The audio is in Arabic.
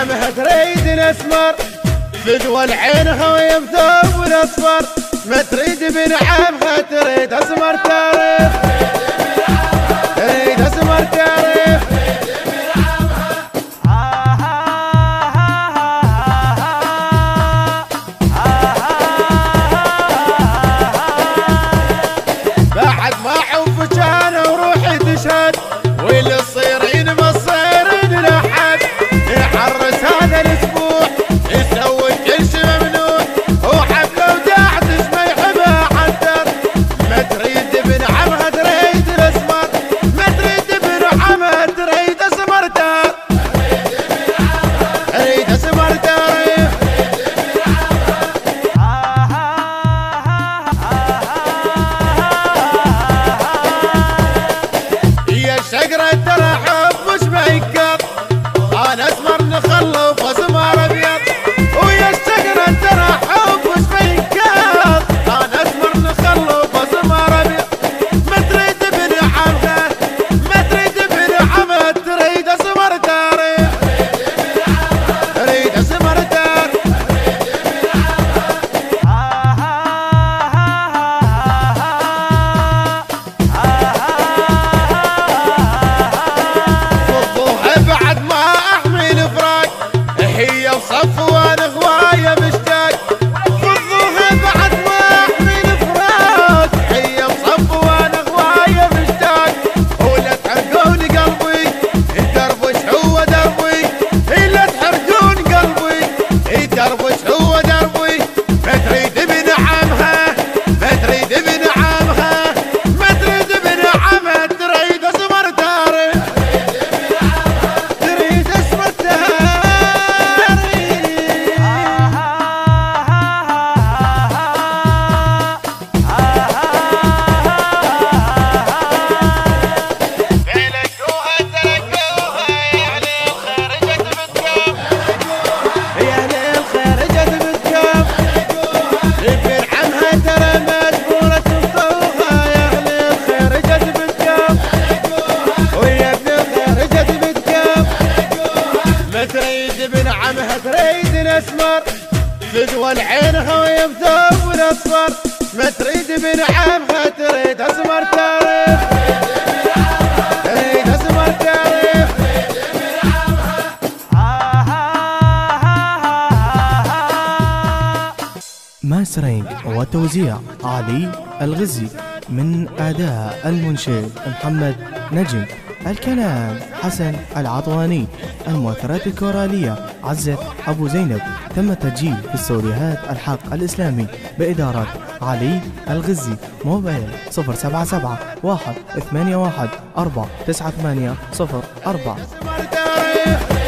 عمها تريد نسمر بدوى العين خوي بثوب الاصفر ما تريد من عمها تريد أسمر تاريخ. تريد أسمر تاريخ. بعد ما حبك أنا صبر نخلف غزم الوجه والعين خوي بثوب والاصفر ما تريد من عمها تريد اسمر تاريخ. تريد اسمر تاريخ. mastering وتوزيع علي الغزي من أداء المنشد محمد نجم. الكلام. حسن العطواني المؤثرات الكورالية. عزة أبو زينب. تم تسجيل في السوريهات الحق الإسلامي بإدارة علي الغزي. موبايل 077 181 498 04